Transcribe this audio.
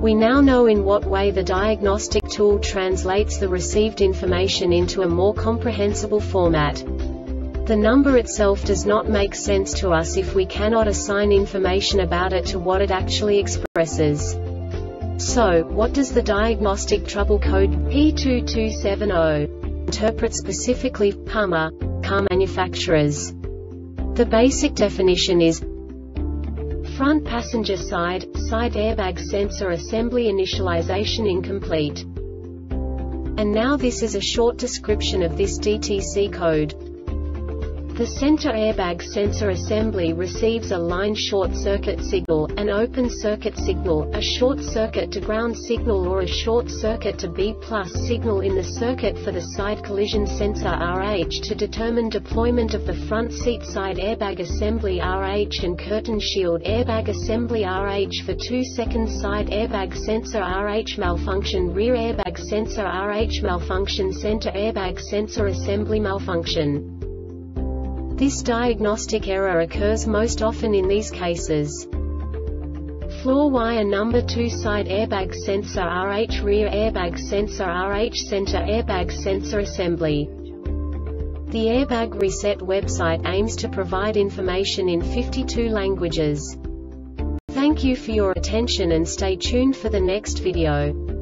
We now know in what way the diagnostic tool translates the received information into a more comprehensible format. The number itself does not make sense to us if we cannot assign information about it to what it actually expresses. So, what does the diagnostic trouble code P2270 interpret specifically Hummer car manufacturers? The basic definition is Front passenger side, side airbag sensor assembly initialization incomplete. And now this is a short description of this DTC code. The center airbag sensor assembly receives a line short circuit signal, an open circuit signal, a short circuit to ground signal or a short circuit to B plus signal in the circuit for the side collision sensor RH to determine deployment of the front seat side airbag assembly RH and curtain shield airbag assembly RH for 2 seconds side airbag sensor RH malfunction rear airbag sensor RH malfunction center airbag sensor assembly malfunction. This diagnostic error occurs most often in these cases. Floor wire number 2 side airbag sensor RH rear airbag sensor RH center airbag sensor assembly. The Airbag Reset website aims to provide information in 52 languages. Thank you for your attention and stay tuned for the next video.